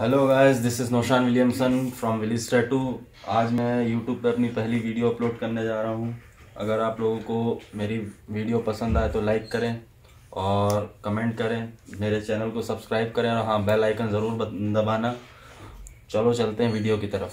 Hello guys this is Naushan Williamson from Willis tattoo आज मैं YouTube पर अपनी पहली वीडियो अपलोड करने जा रहा हूँ। अगर आप लोगों को मेरी वीडियो पसंद आए तो लाइक करें और कमेंट करें। मेरे चैनल को सब्सक्राइब करें और हाँ बेल आइकन ज़रूर दबाना। चलो चलते हैं वीडियो की तरफ़।